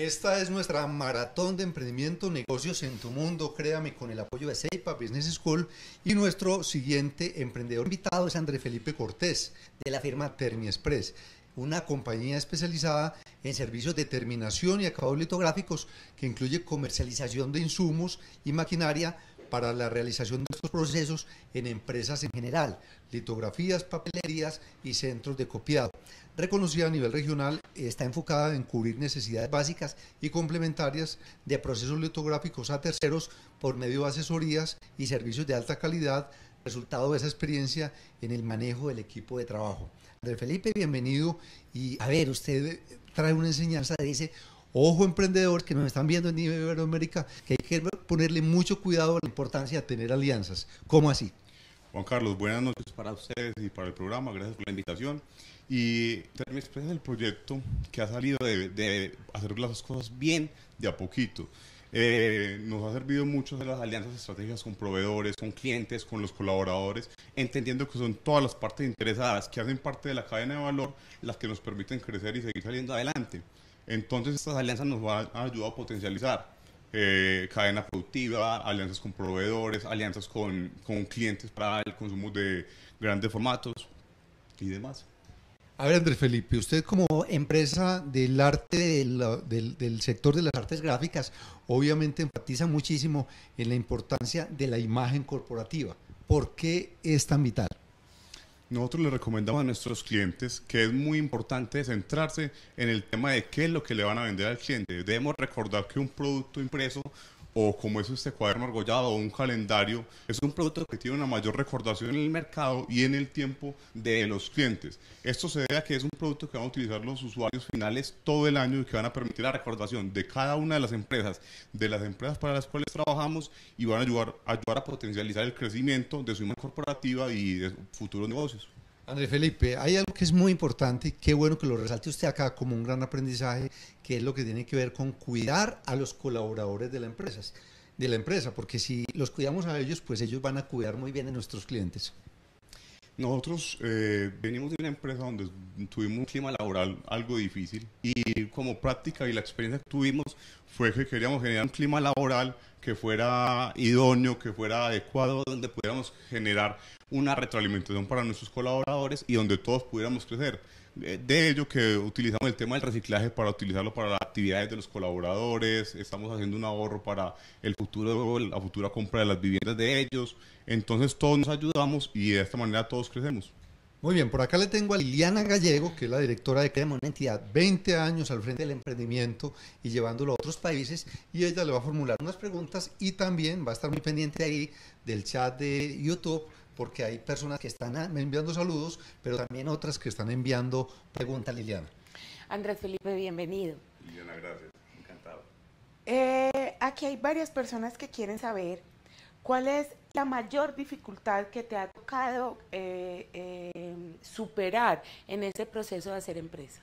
Esta es nuestra maratón de emprendimiento, negocios en tu mundo, créame, con el apoyo de CEPA Business School. Y nuestro siguiente emprendedor invitado es André Felipe Cortés, de la firma Termi Express, una compañía especializada en servicios de terminación y acabados litográficos que incluye comercialización de insumos y maquinaria para la realización de estos procesos en empresas en general, litografías, papelerías y centros de copiado. Reconocida a nivel regional, está enfocada en cubrir necesidades básicas y complementarias de procesos litográficos a terceros por medio de asesorías y servicios de alta calidad, resultado de esa experiencia en el manejo del equipo de trabajo. Andrés Felipe, bienvenido. Y a ver, usted trae una enseñanza, dice, ojo emprendedores que nos están viendo en Iberoamérica, que hay que ponerle mucho cuidado a la importancia de tener alianzas. ¿Cómo así? Juan Carlos, buenas noches para ustedes y para el programa, gracias por la invitación. Y Termi Express es el proyecto que ha salido de, hacer las cosas bien de a poquito. Eh, nos ha servido mucho de las alianzas estratégicas con proveedores, con clientes, con los colaboradores, entendiendo que son todas las partes interesadas que hacen parte de la cadena de valor las que nos permiten crecer y seguir saliendo adelante. Entonces estas alianzas nos van a a potencializar eh, cadena productiva, alianzas con proveedores, alianzas con, con clientes para el consumo de grandes formatos y demás. A ver, Andrés Felipe, usted como empresa del arte, del, del, sector de las artes gráficas, obviamente enfatiza muchísimo en la importancia de la imagen corporativa. ¿Por qué es tan vital? nosotros le recomendamos a nuestros clientes que es muy importante centrarse en el tema de qué es lo que le van a vender al cliente. Debemos recordar que un producto impreso o como es este cuaderno argollado o un calendario, es un producto que tiene una mayor recordación en el mercado y en el tiempo de los clientes. Esto se debe a que es un producto que van a utilizar los usuarios finales todo el año y que van a permitir la recordación de cada una de las empresas, de las empresas para las cuales trabajamos y van a ayudar, ayudar a potencializar el crecimiento de su imagen corporativa y de futuros negocios. André Felipe, hay algo que es muy importante y qué bueno que lo resalte usted acá como un gran aprendizaje, que es lo que tiene que ver con cuidar a los colaboradores de la empresa, de la empresa, porque si los cuidamos a ellos, pues ellos van a cuidar muy bien de nuestros clientes. Nosotros eh, venimos de una empresa donde tuvimos un clima laboral algo difícil y como práctica y la experiencia que tuvimos fue que queríamos generar un clima laboral que fuera idóneo, que fuera adecuado, donde pudiéramos generar una retroalimentación para nuestros colaboradores y donde todos pudiéramos crecer. De ello que utilizamos el tema del reciclaje para utilizarlo para las actividades de los colaboradores, estamos haciendo un ahorro para el futuro, la futura compra de las viviendas de ellos. Entonces todos nos ayudamos y de esta manera todos crecemos. Muy bien, por acá le tengo a Liliana Gallego, que es la directora de CREMA, una entidad 20 años al frente del emprendimiento y llevándolo a otros países, y ella le va a formular unas preguntas y también va a estar muy pendiente ahí del chat de YouTube porque hay personas que están enviando saludos, pero también otras que están enviando preguntas, Liliana. Andrés Felipe, bienvenido. Liliana, gracias. Encantado. Eh, aquí hay varias personas que quieren saber cuál es la mayor dificultad que te ha tocado eh, eh, superar en ese proceso de hacer empresa.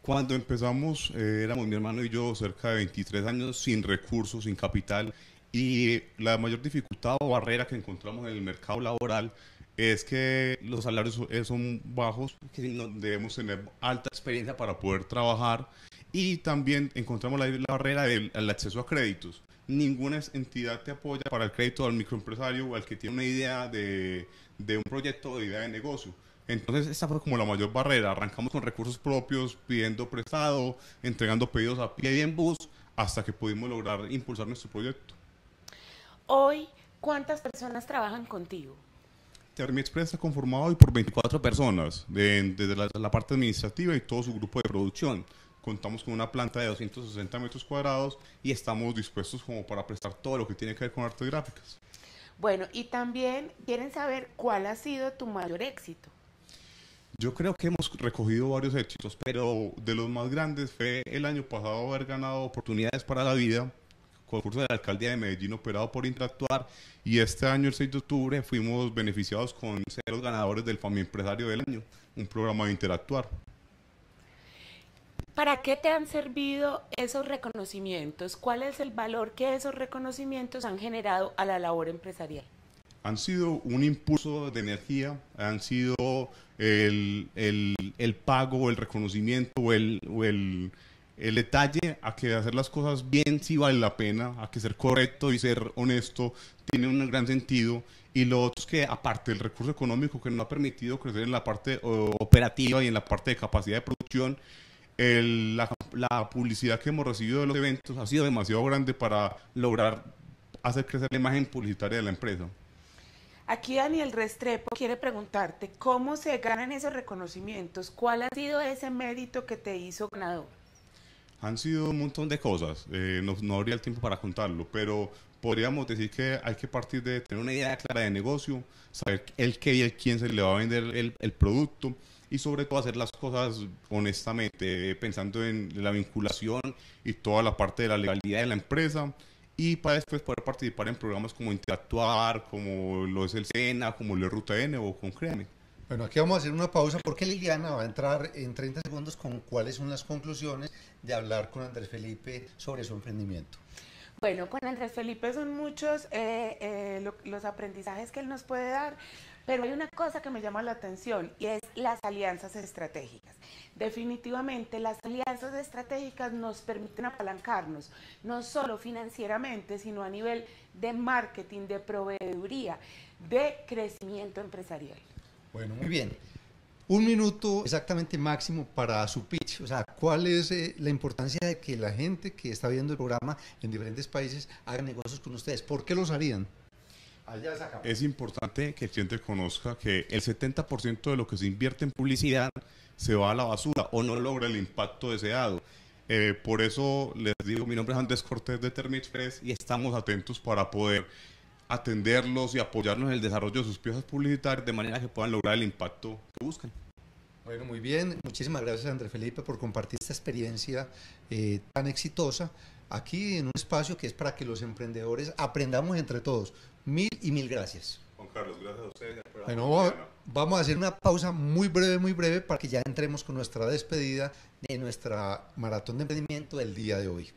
Cuando empezamos, éramos mi hermano y yo cerca de 23 años sin recursos, sin capital y la mayor dificultad o barrera que encontramos en el mercado laboral es que los salarios son bajos, que debemos tener alta experiencia para poder trabajar y también encontramos la, barrera del acceso a créditos. Ninguna entidad te apoya para el crédito al microempresario o al que tiene una idea de, de un proyecto o idea de negocio. Entonces, esta fue como la mayor barrera. Arrancamos con recursos propios, pidiendo prestado, entregando pedidos a pie y en bus, hasta que pudimos lograr impulsar nuestro proyecto. Hoy, ¿cuántas personas trabajan contigo? Termi Express está conformado hoy por 24 personas, desde la, parte administrativa y todo su grupo de producción. Contamos con una planta de 260 metros cuadrados y estamos dispuestos como para prestar todo lo que tiene que ver con artes gráficas. Bueno, y también quieren saber cuál ha sido tu mayor éxito. Yo creo que hemos recogido varios éxitos, pero de los más grandes fue el año pasado haber ganado oportunidades para la vida concurso de la alcaldía de Medellín operado por Interactuar y este año, el 6 de octubre, fuimos beneficiados con ser los ganadores del FAMI Empresario del Año, un programa de Interactuar. ¿Para qué te han servido esos reconocimientos? ¿Cuál es el valor que esos reconocimientos han generado a la labor empresarial? Han sido un impulso de energía, han sido el, el, el pago, el reconocimiento o el, o el el detalle a que hacer las cosas bien sí vale la pena, a que ser correcto y ser honesto tiene un gran sentido. Y lo otro es que aparte del recurso económico que nos ha permitido crecer en la parte operativa y en la parte de capacidad de producción, la, la, publicidad que hemos recibido de los eventos ha sido demasiado grande para lograr hacer crecer la imagen publicitaria de la empresa. Aquí Daniel Restrepo quiere preguntarte cómo se ganan esos reconocimientos, cuál ha sido ese mérito que te hizo ganador. Han sido un montón de cosas, eh, no, no, habría el tiempo para contarlo, pero podríamos decir que hay que partir de tener una idea clara de negocio, saber el qué y el quién se le va a vender el, el producto y sobre todo hacer las cosas honestamente, pensando en la vinculación y toda la parte de la legalidad de la empresa y para después poder participar en programas como Interactuar, como lo es el SENA, como lo es Ruta N o con Créame. Bueno, aquí vamos a hacer una pausa porque Liliana va a entrar en 30 segundos con cuáles son las conclusiones de hablar con Andrés Felipe sobre su emprendimiento. Bueno, con Andrés Felipe son muchos eh, eh, los aprendizajes que él nos puede dar, pero hay una cosa que me llama la atención y es las alianzas estratégicas. Definitivamente las alianzas estratégicas nos permiten apalancarnos, no solo financieramente, sino a nivel de marketing, de proveeduría, de crecimiento empresarial. Bueno, muy bien. Un minuto exactamente máximo para su pitch. O sea, ¿cuál es eh, la importancia de que la gente que está viendo el programa en diferentes países haga negocios con ustedes? ¿Por qué los harían? Es importante que el cliente conozca que el 70% de lo que se invierte en publicidad se va a la basura o no logra el impacto deseado. Eh, por eso les digo, mi nombre es Andrés Cortés de Termixpress y estamos atentos para poder atenderlos y apoyarnos en el desarrollo de sus piezas publicitarias de manera que puedan lograr el impacto que buscan. Bueno, muy bien. Muchísimas gracias, Andrés Felipe, por compartir esta experiencia eh, tan exitosa aquí en un espacio que es para que los emprendedores aprendamos entre todos. Mil y mil gracias. Juan Carlos, gracias a ustedes. Bueno, vamos a hacer una pausa muy breve, muy breve, para que ya entremos con nuestra despedida de nuestra maratón de emprendimiento del día de hoy.